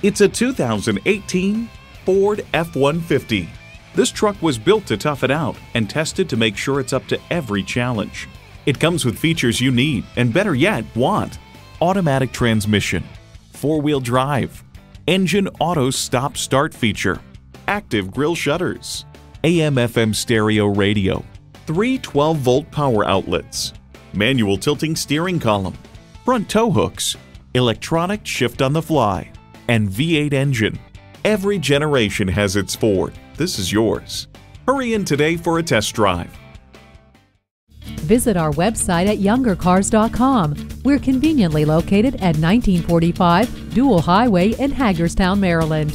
It's a 2018 Ford F-150. This truck was built to tough it out and tested to make sure it's up to every challenge. It comes with features you need and better yet, want. Automatic transmission, four-wheel drive, engine auto stop start feature, active grille shutters, AM FM stereo radio, three 12 volt power outlets, manual tilting steering column, front tow hooks, electronic shift on the fly, and V8 engine. Every generation has its Ford. This is yours. Hurry in today for a test drive. Visit our website at youngercars.com. We're conveniently located at 1945 Dual Highway in Hagerstown, Maryland.